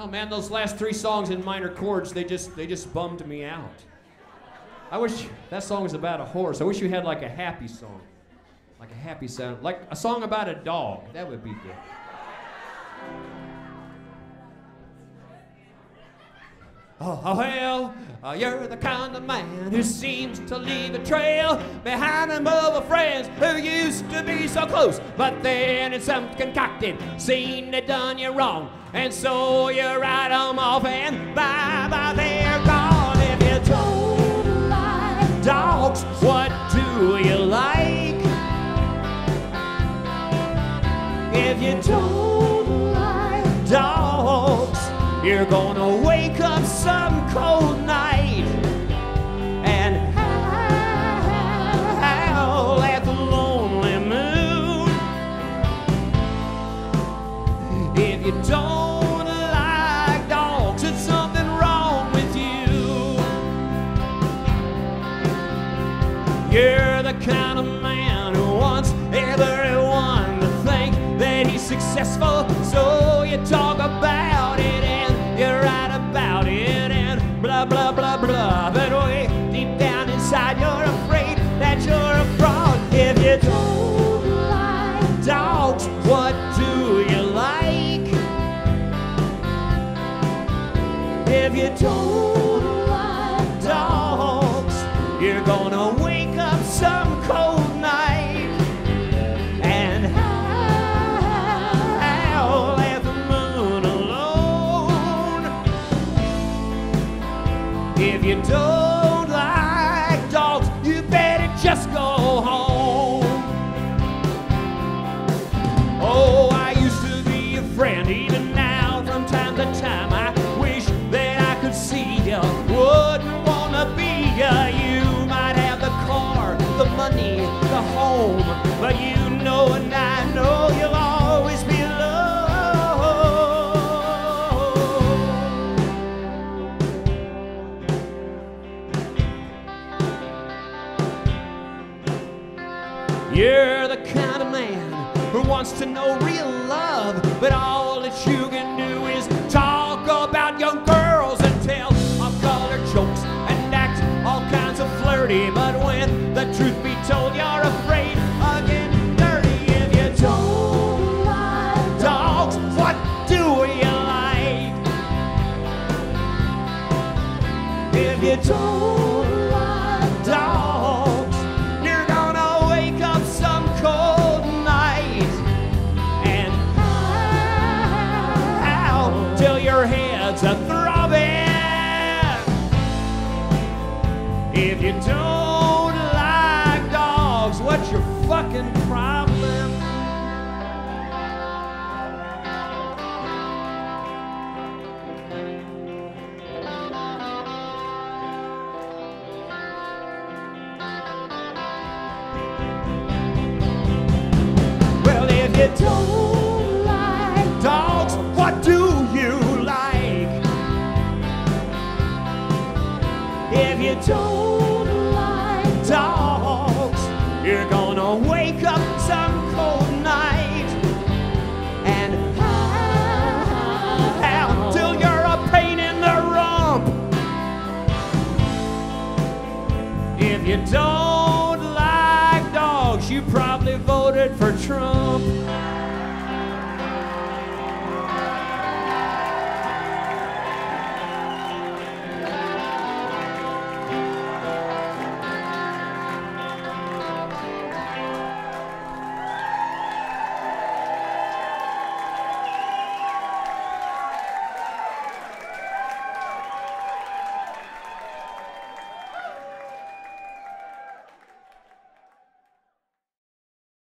Oh man, those last three songs in minor chords, they just they just bummed me out. I wish that song was about a horse. I wish you had like a happy song. Like a happy sound. Like a song about a dog. That would be good. Oh, oh well, uh, you're the kind of man who seems to leave a trail behind them of friends who used to be so close, but then it's some concocted, seen they done you wrong, and so you write them off and bye bye, they're gone. If you don't like dogs, what do you like? If you don't like dogs, you're gonna wake up some cold night and howl at the lonely moon. If you don't You're the kind of man who wants everyone to think that he's successful, so you talk about it and you write about it and blah blah blah blah. But way deep down inside, you're afraid that you're a fraud. If you don't like dogs, what do you like? If you don't like dogs, you're gonna up some cold night and howl at the moon alone. If you don't like dogs, you better just go home. Oh, I used to be a friend, even You're the kind of man who wants to know real love, but all that you can do is talk about young girls and tell off color jokes and act all kinds of flirty. But when the truth be told, you're afraid of getting dirty. If you don't like dogs, what do you like? If you don't